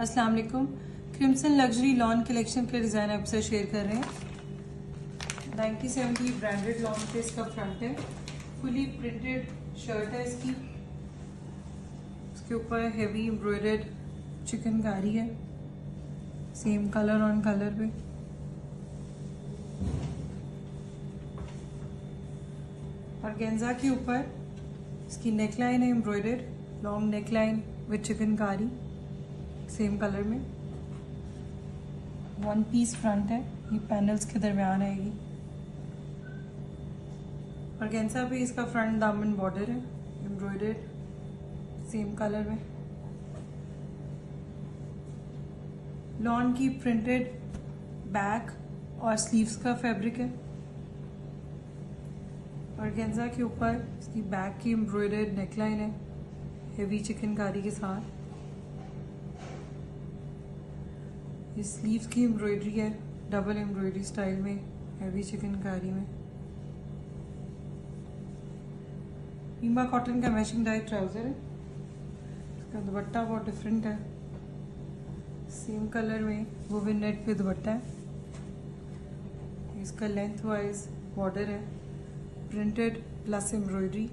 अस्सलाम वालेकुम। Crimson luxury lawn collection के डिज़ाइन आपसे शेयर कर रहे हैं। 1970 ब्रांडेड लॉन पे इसका फ्रंट है। फुली प्रिंटेड शर्ट है इसकी। इसके ऊपर हेवी एम्ब्रॉयडर्ड चिकनकारी है। सेम कलर ऑन कलर पे। और गेंजा के ऊपर इसकी नेकलाइन है embroidered long neckline with chikankari same colour में। वन पीस फ्रंट है, ये पैनल्स के दरमियान आएगी और गेंसा पे इसका फ्रंट दामन बॉर्डर है एम्ब्रॉयडर्ड सेम कलर में। लॉन की प्रिंटेड बैक और स्लीव्स का फैब्रिक है। और गेंजा के ऊपर इसकी बैक की एम्ब्रॉयडर्ड नेकलाइन है हेवी चिकनकारी के साथ। ये स्लीव्स की एम्ब्रॉयडरी है, डबल एम्ब्रॉयडरी स्टाइल में, हैवी चिकनकारी में। ईमा कॉटन का मैचिंग डाई ट्राउज़र है। इसका दुपट्टा बहुत डिफरेंट है। सेम कलर में वो भी नेट पे दुपट्टा है। इसका लेंथ वाइज बॉर्डर है। प्रिंटेड प्लस एम्ब्रॉयडरी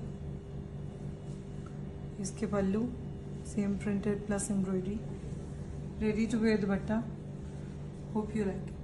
इसके pallu same printed plus embroidery ready to wear dupatta. Hope you like it.